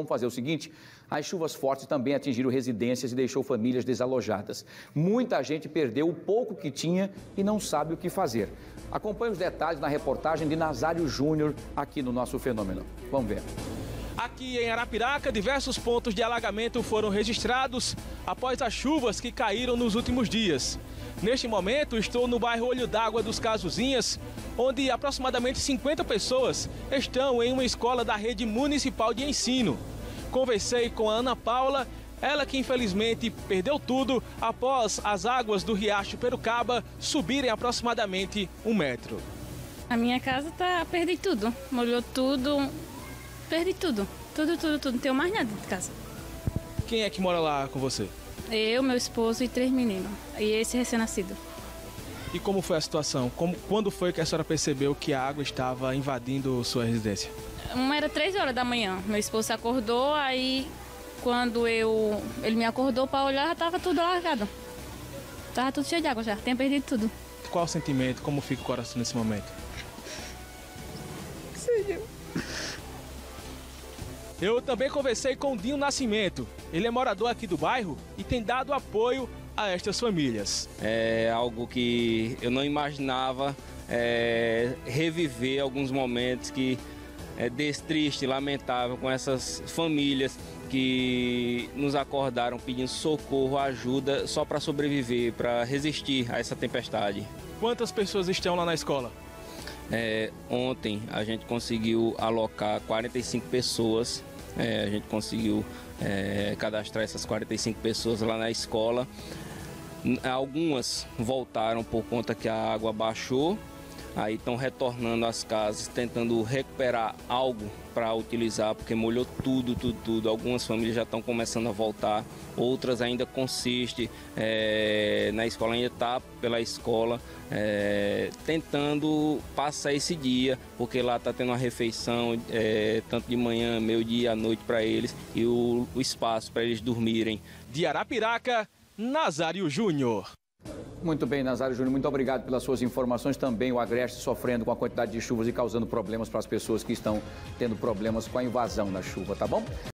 Vamos fazer o seguinte: as chuvas fortes também atingiram residências e deixou famílias desalojadas. Muita gente perdeu o pouco que tinha e não sabe o que fazer. Acompanhe os detalhes na reportagem de Nazário Júnior aqui no nosso fenômeno. Vamos ver. Aqui em Arapiraca, diversos pontos de alagamento foram registrados após as chuvas que caíram nos últimos dias. Neste momento, estou no bairro Olho d'Água dos Casuzinhas, onde aproximadamente 50 pessoas estão em uma escola da rede municipal de ensino. Conversei com a Ana Paula, ela que infelizmente perdeu tudo após as águas do riacho Perucaba subirem aproximadamente um metro. A minha casa tá. Perdi tudo. Molhou tudo. Perdi tudo. Tudo, tudo, tudo. Não tenho mais nada de casa. Quem é que mora lá com você? Eu, meu esposo e três meninos. E esse recém-nascido. E como foi a situação? Como, quando foi que a senhora percebeu que a água estava invadindo sua residência? Uma era três horas da manhã. Meu esposo acordou, aí quando eu ele me acordou para olhar, já estava tudo largado. Tava tudo cheio de água já, tinha perdido tudo. Qual o sentimento? Como fica o coração nesse momento? Sério? Eu também conversei com o Dinho Nascimento. Ele é morador aqui do bairro e tem dado apoio a estas famílias. É algo que eu não imaginava é, reviver alguns momentos que é destriste, lamentável com essas famílias que nos acordaram pedindo socorro, ajuda só para sobreviver, para resistir a essa tempestade. Quantas pessoas estão lá na escola? É, ontem a gente conseguiu alocar 45 pessoas, é, a gente conseguiu é, cadastrar essas 45 pessoas lá na escola. Algumas voltaram por conta que a água baixou, aí estão retornando às casas, tentando recuperar algo para utilizar, porque molhou tudo, tudo, tudo. Algumas famílias já estão começando a voltar, outras ainda consistem é, na escola, ainda está pela escola, é, tentando passar esse dia, porque lá está tendo uma refeição, é, tanto de manhã, meio dia, à noite para eles, e o, o espaço para eles dormirem. De Arapiraca, Nazário Júnior. Muito bem, Nazário Júnior, muito obrigado pelas suas informações. Também o Agreste sofrendo com a quantidade de chuvas e causando problemas para as pessoas que estão tendo problemas com a invasão da chuva, tá bom?